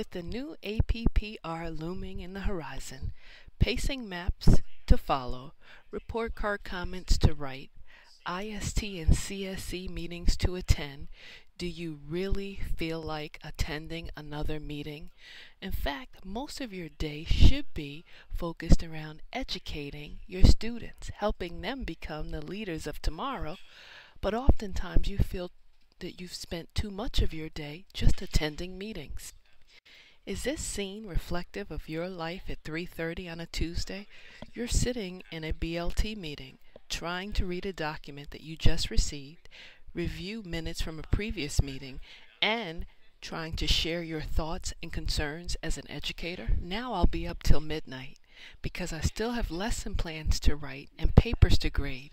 With the new APPR looming in the horizon, pacing maps to follow, report card comments to write, IST and CSE meetings to attend, do you really feel like attending another meeting? In fact, most of your day should be focused around educating your students, helping them become the leaders of tomorrow. But oftentimes you feel that you've spent too much of your day just attending meetings. Is this scene reflective of your life at 3:30 on a Tuesday? You're sitting in a BLT meeting, trying to read a document that you just received, review minutes from a previous meeting, and trying to share your thoughts and concerns as an educator, now I'll be up till midnight because I still have lesson plans to write and papers to grade.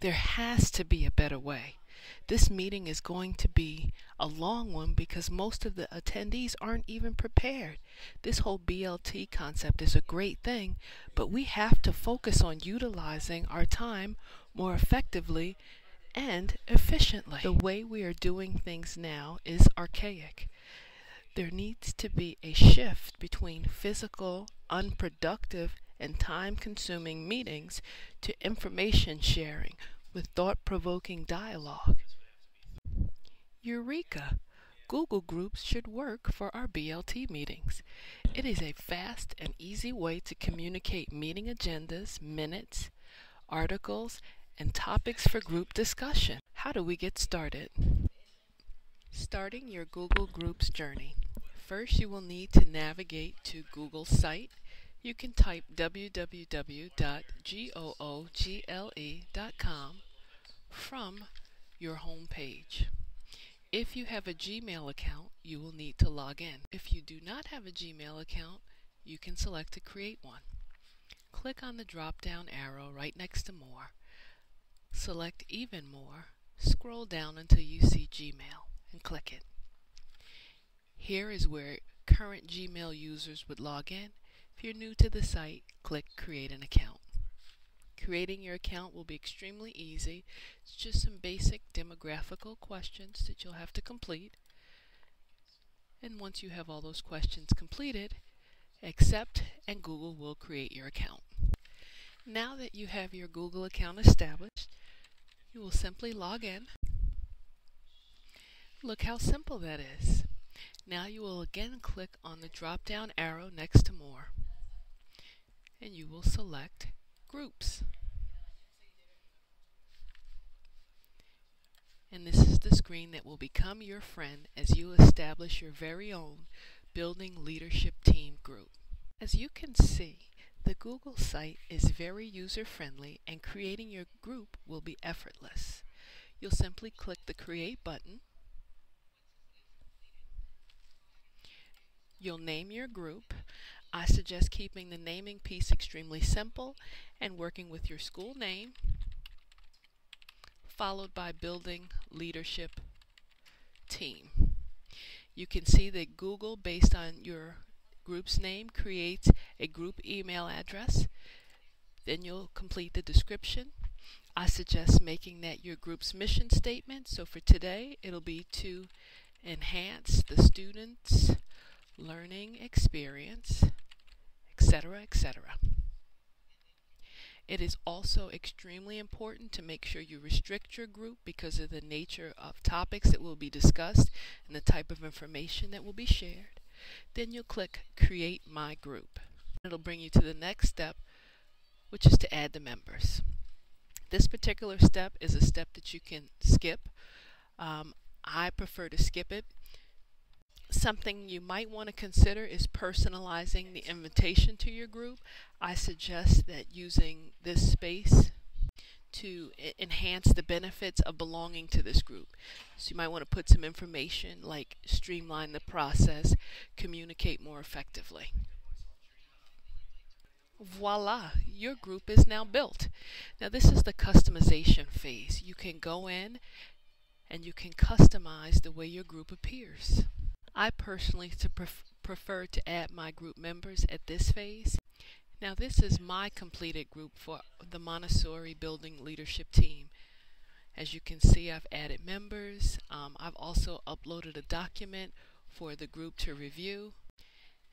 There has to be a better way. This meeting is going to be a long one because most of the attendees aren't even prepared. This whole BLT concept is a great thing, but we have to focus on utilizing our time more effectively and efficiently. The way we are doing things now is archaic. There needs to be a shift between physical, unproductive, and time consuming meetings to information sharing with thought provoking dialogue. Eureka! Google Groups should work for our BLT meetings. It is a fast and easy way to communicate meeting agendas, minutes, articles, and topics for group discussion. How do we get started? Starting your Google Groups journey. First, you will need to navigate to Google's site. You can type www.google.com from your home page. If you have a Gmail account, you will need to log in. If you do not have a Gmail account, you can select to create one. Click on the drop down arrow right next to More Select Even More, scroll down until you see Gmail, and click it. Here is where current Gmail users would log in. If you're new to the site, click Create an Account. Creating your account will be extremely easy. It's just some basic demographical questions that you'll have to complete. And once you have all those questions completed, accept and Google will create your account. Now that you have your Google account established, you will simply log in. Look how simple that is. Now you will again click on the drop down arrow next to more and you will select groups. And this is the screen that will become your friend as you establish your very own Building Leadership Team group. As you can see, the Google site is very user-friendly and creating your group will be effortless. You'll simply click the Create button. You'll name your group. I suggest keeping the naming piece extremely simple and working with your school name, followed by building leadership team. You can see that Google, based on your group's name creates a group email address. Then you'll complete the description. I suggest making that your group's mission statement. So for today, it'll be to enhance the student's learning experience, etc., etc. It is also extremely important to make sure you restrict your group because of the nature of topics that will be discussed and the type of information that will be shared. Then you'll click Create My Group. It'll bring you to the next step, which is to add the members. This particular step is a step that you can skip. Um, I prefer to skip it. Something you might want to consider is personalizing the invitation to your group. I suggest that using this space to enhance the benefits of belonging to this group. So you might want to put some information like streamline the process, communicate more effectively. Voila, your group is now built. Now this is the customization phase. You can go in and you can customize the way your group appears. I personally pref prefer to add my group members at this phase now this is my completed group for the Montessori Building Leadership Team. As you can see, I've added members. Um, I've also uploaded a document for the group to review.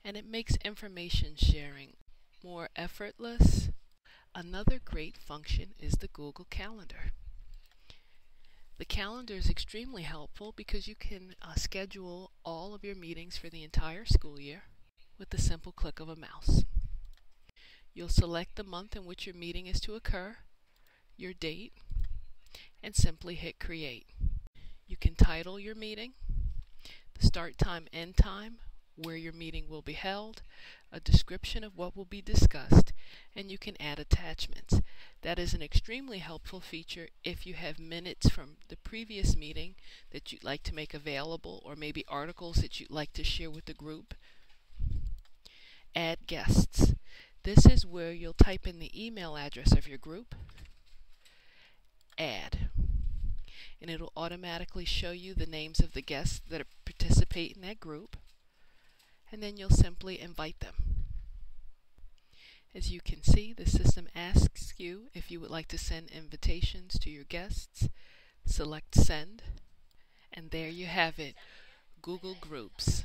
and it makes information sharing more effortless. Another great function is the Google Calendar. The calendar is extremely helpful because you can uh, schedule all of your meetings for the entire school year with the simple click of a mouse. You'll select the month in which your meeting is to occur, your date, and simply hit create. You can title your meeting, the start time, end time, where your meeting will be held, a description of what will be discussed, and you can add attachments. That is an extremely helpful feature if you have minutes from the previous meeting that you'd like to make available, or maybe articles that you'd like to share with the group. Add guests. This is where you'll type in the email address of your group, add, and it'll automatically show you the names of the guests that participate in that group and then you'll simply invite them. As you can see, the system asks you if you would like to send invitations to your guests. Select Send, and there you have it, Google Groups.